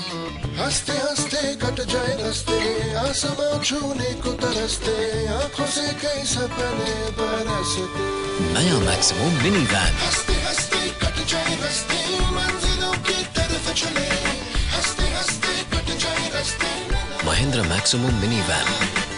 हँसते हँसते कट जाए रस्ते आसमां छूने को तरसते आँखों से कई सपने बरसते। नया मैक्सिमम मिनी वैन। हँसते हँसते कट जाए रस्ते मंजिलों की तरफ़ चले। हँसते हँसते कट जाए रस्ते महिंद्रा मैक्सिमम मिनी वैन।